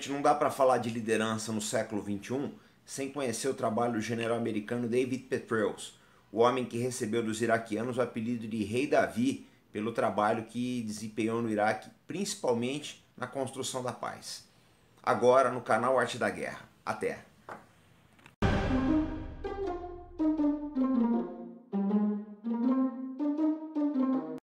Gente, não dá para falar de liderança no século 21 sem conhecer o trabalho do general americano David Petraeus, o homem que recebeu dos iraquianos o apelido de Rei Davi pelo trabalho que desempenhou no Iraque, principalmente na construção da paz. Agora no canal Arte da Guerra. Até!